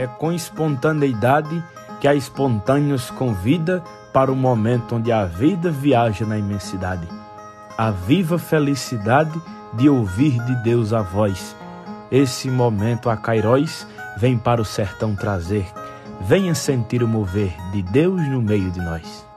É com espontaneidade que a espontâneos convida para o momento onde a vida viaja na imensidade. A viva felicidade de ouvir de Deus a voz. Esse momento a Cairóis vem para o sertão trazer. Venha sentir o mover de Deus no meio de nós.